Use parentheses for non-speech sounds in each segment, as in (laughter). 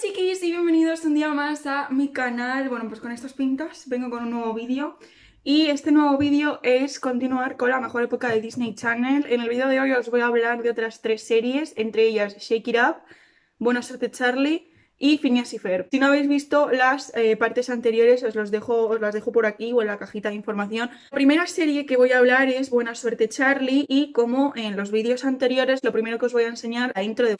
chiquis y bienvenidos un día más a mi canal. Bueno, pues con estas pintas vengo con un nuevo vídeo y este nuevo vídeo es continuar con la mejor época de Disney Channel. En el vídeo de hoy os voy a hablar de otras tres series, entre ellas Shake It Up, Buena Suerte Charlie y Phineas y Ferb. Si no habéis visto las eh, partes anteriores os, los dejo, os las dejo por aquí o en la cajita de información. La primera serie que voy a hablar es Buena Suerte Charlie y como en los vídeos anteriores lo primero que os voy a enseñar la intro de...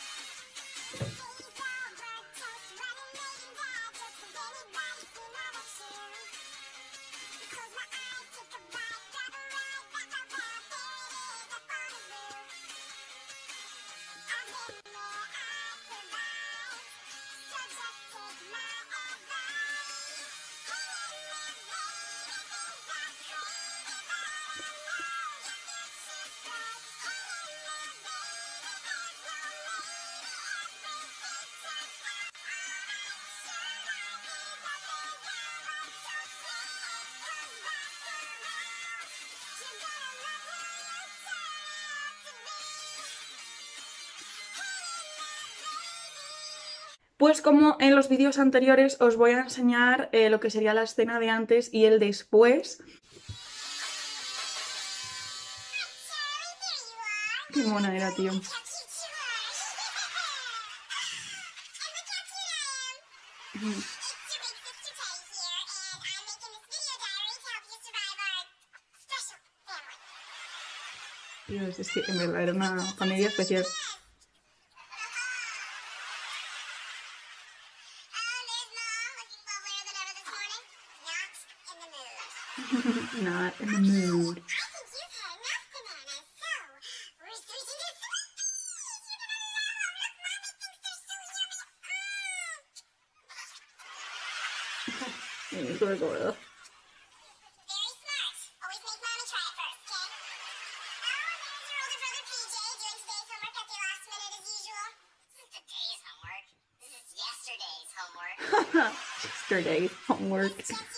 Pues como en los vídeos anteriores os voy a enseñar eh, lo que sería la escena de antes y el después. Qué mona era, tío. Dios, que en verdad era una familia especial. Estoy de acuerdo. Yesterday's homework. (laughs)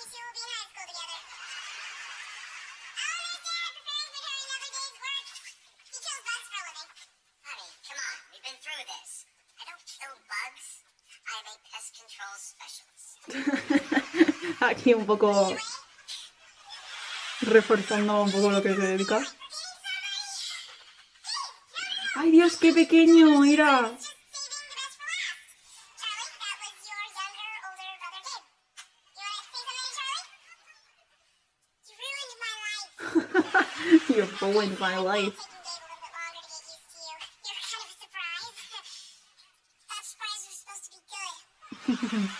Un poco reforzando un poco lo que se dedica. ¡Ay, Dios, qué pequeño! Mira. (laughs) you ruined my life. (laughs)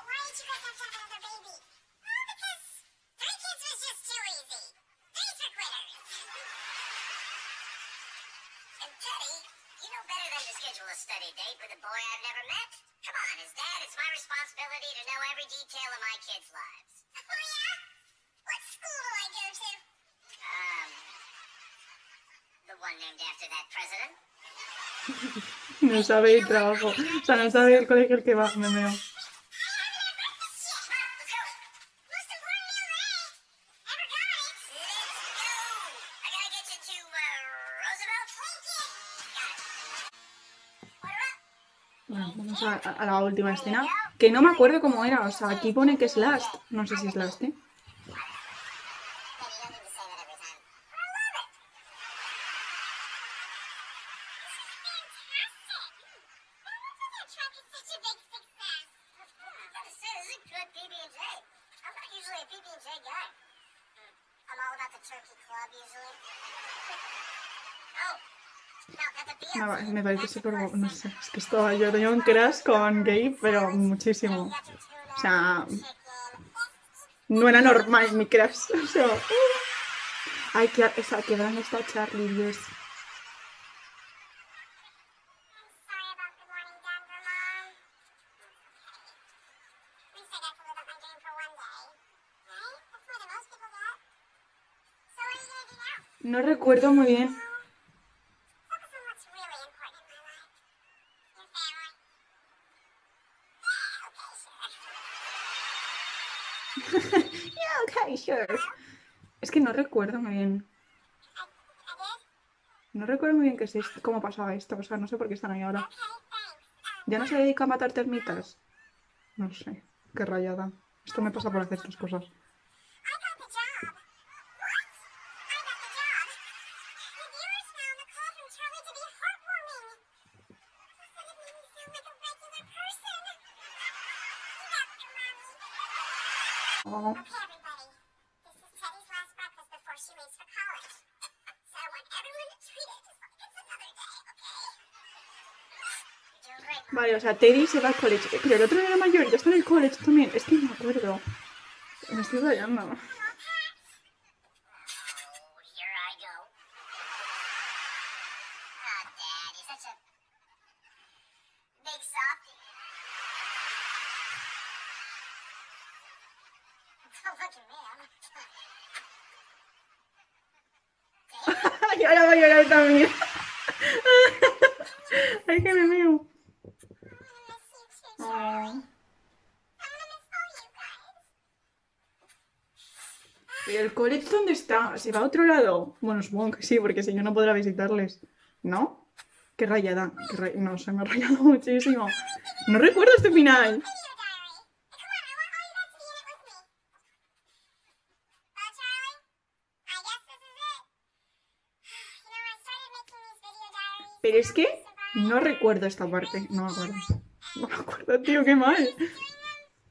(laughs) No sabe el trabajo. O sea, no sabe el colegio al que va, me meo. Bueno, vamos a, a la última escena. Que no me acuerdo cómo era. O sea, aquí pone que es Last. No sé si es Last, ¿eh? me, me parece súper. No sé, es que esto, yo tenía un crush con Gabe, pero muchísimo. O sea, no era normal mi crush. (laughs) O sea, ay, que, esa, que grande está Charlie, Dios. No recuerdo muy bien Es que no recuerdo muy bien. No recuerdo muy bien esto, cómo pasaba esto. O sea, no sé por qué están ahí ahora. ¿Ya no se dedica a matar termitas? No sé. Qué rayada. Esto me pasa por hacer estas cosas. Sea, Teddy se va al college. Pero el otro era mayor, ya está en el college también. Es que no me acuerdo. Me estoy rayando. ¿Pero el college dónde está? ¿Se va a otro lado? Bueno, supongo que sí, porque si no, no podrá visitarles. ¿No? Qué rayada. Qué No, se me ha rayado (laughs) muchísimo. No recuerdo este final. Pero es que no recuerdo esta parte. No me acuerdo. No me acuerdo, tío, qué mal.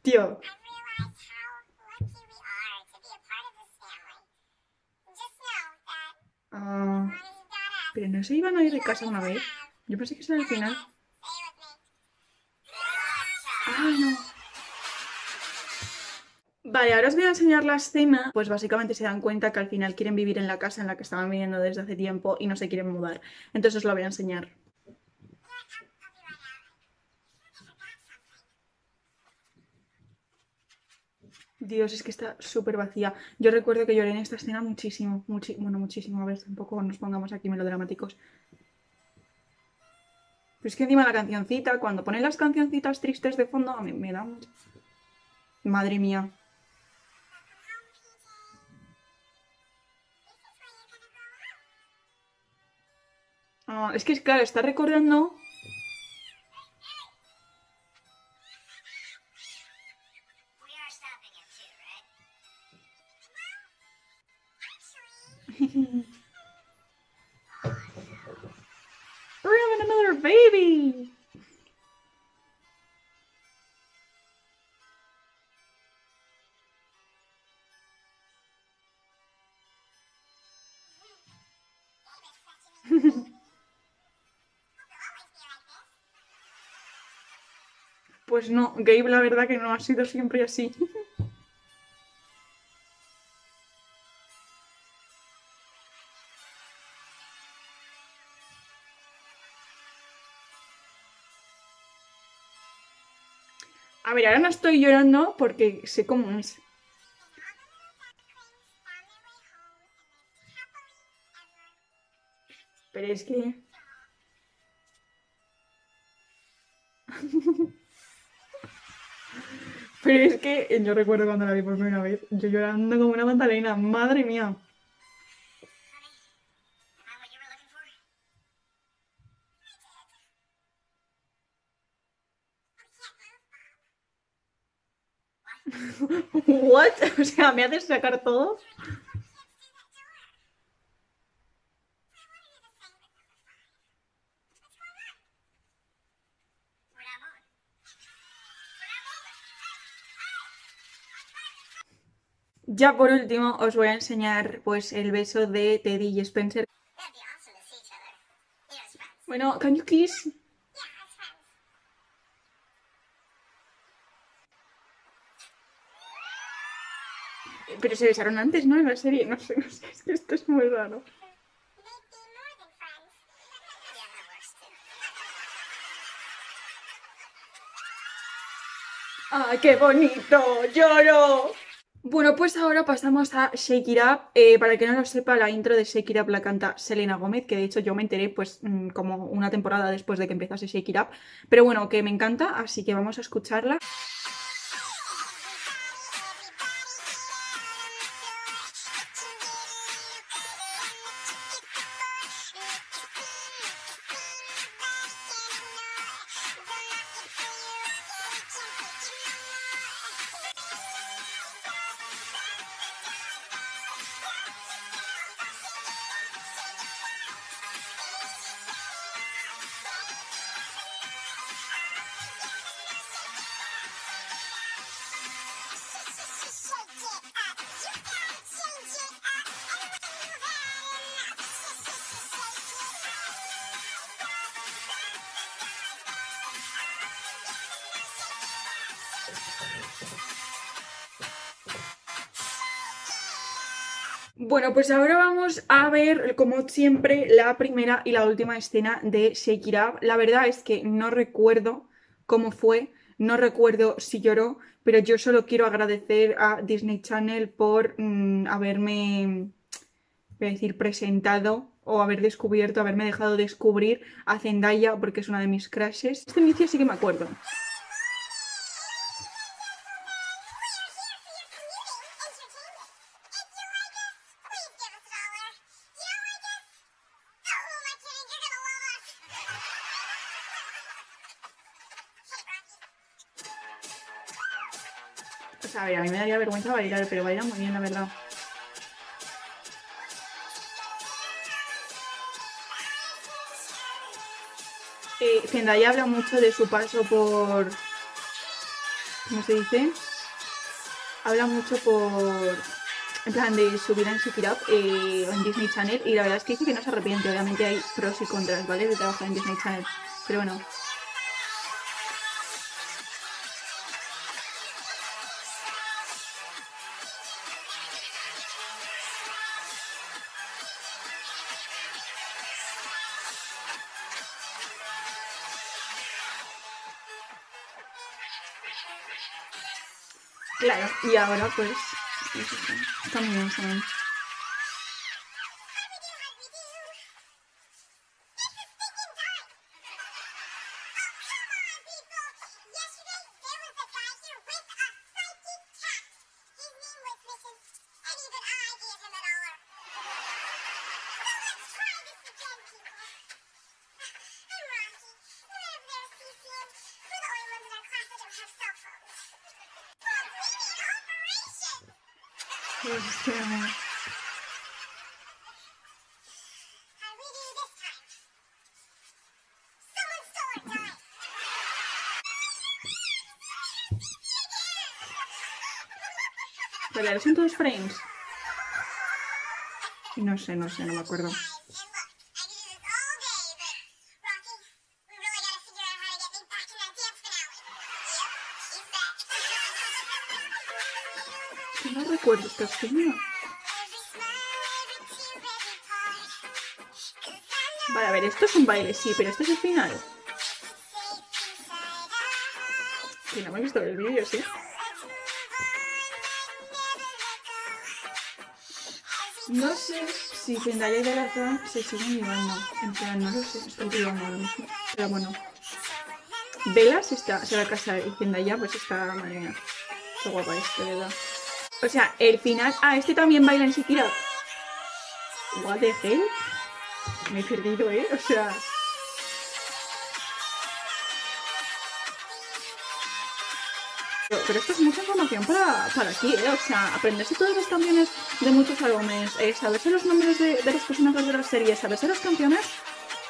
Tío. Ah, pero no se iban a ir de casa una vez. Yo pensé que era el final. Ah, no. Vale, ahora os voy a enseñar la escena. Pues básicamente se dan cuenta que al final quieren vivir en la casa en la que estaban viviendo desde hace tiempo y no se quieren mudar. Entonces os la voy a enseñar. Dios, es que está súper vacía. Yo recuerdo que lloré en esta escena muchísimo, muchi- bueno, muchísimo. A ver, tampoco nos pongamos aquí melodramáticos. Pero es que encima la cancioncita, cuando ponen las cancioncitas tristes de fondo, me da mucho... Madre mía. Ah, es que, claro, está recordando... We're having another baby! Pues no, Gabe la verdad que no ha sido siempre así. (laughs) A ver, ahora no estoy llorando porque sé cómo es. Pero es que... (laughs) Pero es que yo recuerdo cuando la vi por primera vez, yo llorando como una magdalena, madre mía. (laughs) O sea, ¿me haces sacar todo? Ya por último os voy a enseñar pues el beso de Teddy y Spencer. Bueno, can you kiss? Pero se besaron antes, ¿no? En la serie, no sé, no sé, es que esto es muy raro. ¡Ah, qué bonito! ¡Lloro! Bueno, pues ahora pasamos a Shake It Up. Eh, para el que no lo sepa, la intro de Shake It Up la canta Selena Gómez, que de hecho yo me enteré pues mm, como una temporada después de que empezase Shake It Up. Pero bueno, que me encanta, así que vamos a escucharla. Bueno, pues ahora vamos a ver, como siempre, la primera y la última escena de Shake. La verdad es que no recuerdo cómo fue, no recuerdo si lloró, pero yo solo quiero agradecer a Disney Channel por mm, haberme, voy a decir, presentado o haber descubierto, haberme dejado descubrir a Zendaya porque es una de mis crushes. Este inicio sí que me acuerdo. Sea, a ver, a mí me daría vergüenza bailar, pero baila muy bien, la verdad. Eh, Zendaya habla mucho de su paso por... ¿Cómo se dice? Habla mucho por... En plan de su vida en Shake It Up eh, en Disney Channel y la verdad es que dice que no se arrepiente. Obviamente hay pros y contras, ¿vale? De trabajar en Disney Channel. Pero bueno. Claro, y ahora pues... está, muy bien, está bien. Es que, ¿Bailar son todos frames? No sé, no sé, no me acuerdo. Vale, a ver, esto es un baile, sí, pero este es el final. Que no me he visto el vídeo, sí. No sé si Zendaya y Delazón se siguen llevando. En plan, no lo sé, estoy privando ahora mismo. Pero bueno. Velas está, se va a casar y Zendaya pues está, madre mía. Qué guapa es, de verdad. O sea, el final... Ah, este también baila en Shakira. What the hell? Me he perdido, ¿eh? O sea... Pero, esto es mucha información para, para aquí, ¿eh? O sea, aprenderse todas las canciones de muchos álbumes, eh, saberse los nombres de, de los personajes de las series, saberse las canciones...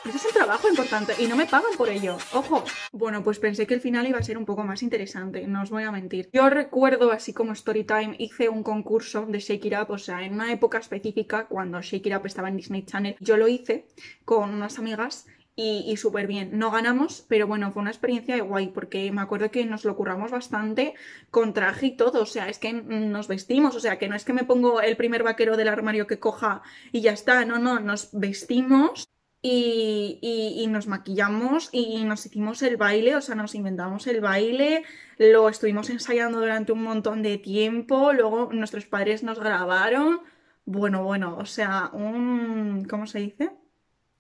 Eso es un trabajo importante y no me pagan por ello. Ojo. Bueno, pues pensé que el final iba a ser un poco más interesante, no os voy a mentir. Yo recuerdo, así como Storytime, hice un concurso de Shake It Up, o sea, en una época específica, cuando Shake It Up estaba en Disney Channel, yo lo hice con unas amigas y, súper bien. No ganamos, pero bueno, fue una experiencia guay porque me acuerdo que nos lo curramos bastante con traje y todo. O sea, es que nos vestimos, o sea, que no es que me pongo el primer vaquero del armario que coja y ya está. No, no, nos vestimos y, nos maquillamos y nos hicimos el baile, o sea, nos inventamos el baile, lo estuvimos ensayando durante un montón de tiempo, luego nuestros padres nos grabaron. Bueno, bueno, o sea, un... ¿Cómo se dice?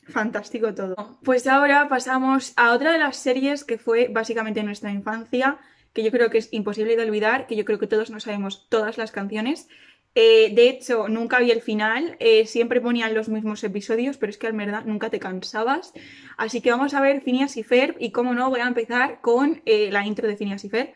Fantástico todo. Pues ahora pasamos a otra de las series que fue básicamente nuestra infancia, que yo creo que es imposible de olvidar, que yo creo que todos nos sabemos todas las canciones. Eh, de hecho, nunca vi el final, eh, siempre ponían los mismos episodios, pero es que en verdad nunca te cansabas. Así que vamos a ver Phineas y Ferb y como no, voy a empezar con eh, la intro de Phineas y Ferb.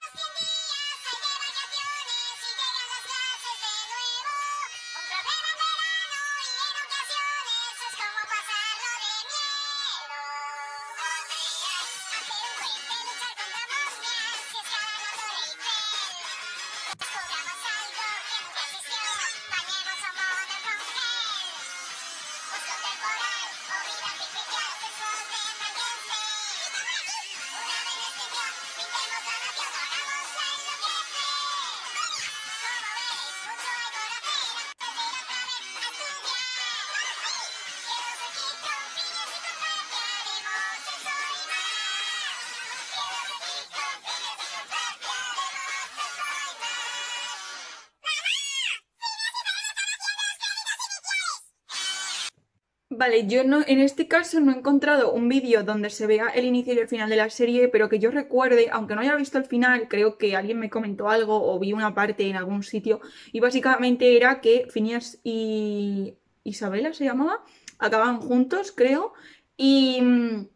Vale, yo no, en este caso no he encontrado un vídeo donde se vea el inicio y el final de la serie, pero que yo recuerde, aunque no haya visto el final, creo que alguien me comentó algo o vi una parte en algún sitio, y básicamente era que Phineas y Isabela se llamaba, acababan juntos, creo, y mm,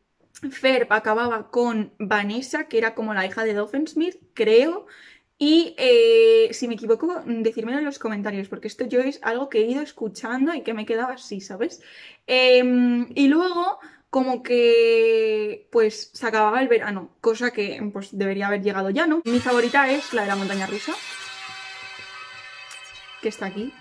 Ferb acababa con Vanessa, que era como la hija de Doofenshmirtz, creo. Y eh, si me equivoco, decírmelo en los comentarios, porque esto yo es algo que he ido escuchando y que me quedaba así, ¿sabes? Em, y luego, como que, pues, se acababa el verano, cosa que, pues, debería haber llegado ya, ¿no? Mi favorita es la de la montaña rusa, que está aquí.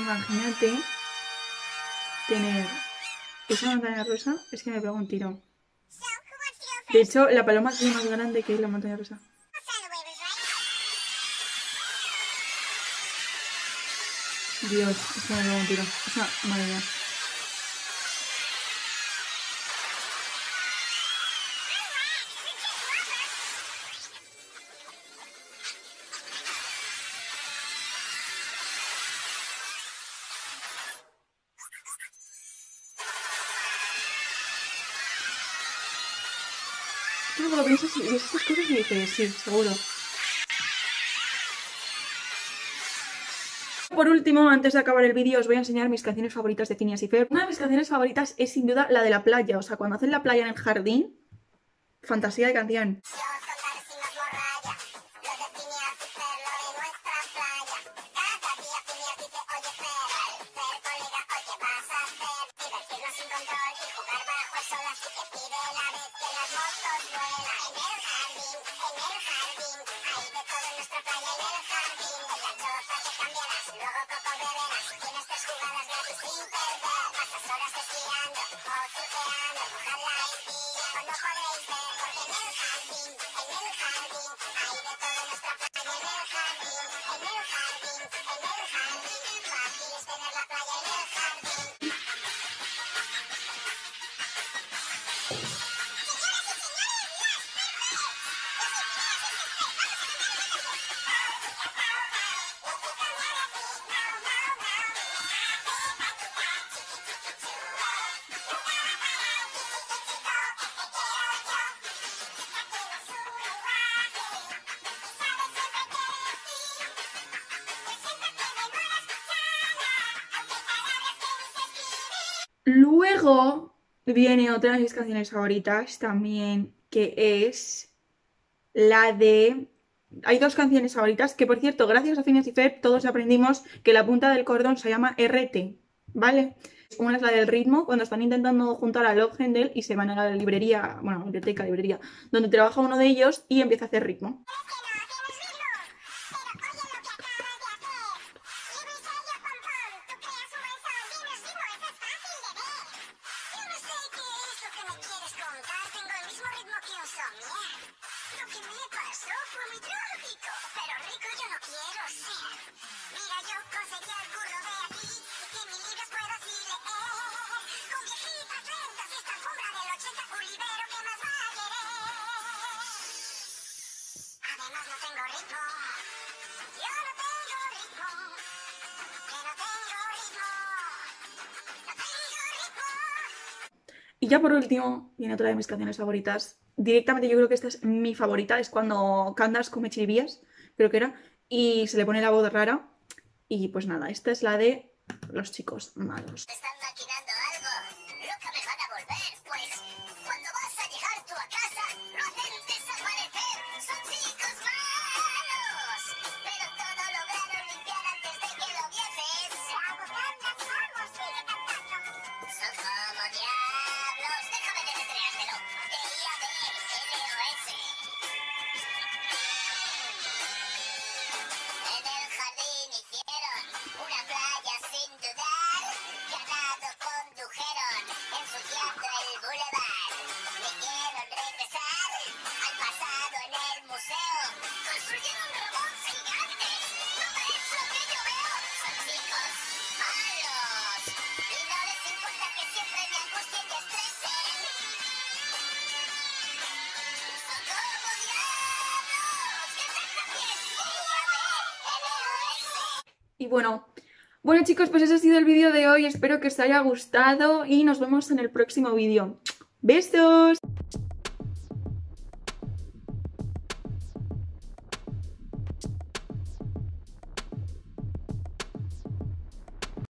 Imagínate tener esa montaña rusa, es que me pego un tiro. De hecho, la paloma es más grande que la montaña rusa. Dios, es que me pego un tiro. O sea, madre. Cosas y dices, sí, seguro. Por último, antes de acabar el vídeo, os voy a enseñar mis canciones favoritas de Phineas y Ferb. Una de mis canciones favoritas es sin duda la de la playa, o sea, cuando hacen la playa en el jardín, fantasía de canción. Luego viene otra de mis canciones favoritas también, que es la de... Hay dos canciones favoritas que, por cierto, gracias a Fines y Feb todos aprendimos que la punta del cordón se llama RT, ¿vale? Una es la del ritmo, cuando están intentando juntar a Love Handel y se van a la librería, bueno, biblioteca, librería, donde trabaja uno de ellos y empieza a hacer ritmo. ya por último, viene otra de mis canciones favoritas. Directamente yo creo que esta es mi favorita, es cuando Candas come chiribías, creo que era, y se le pone la voz rara. Y pues nada, esta es la de los chicos malos. bueno, bueno chicos, pues eso ha sido el vídeo de hoy. Espero que os haya gustado y nos vemos en el próximo vídeo. ¡Besos!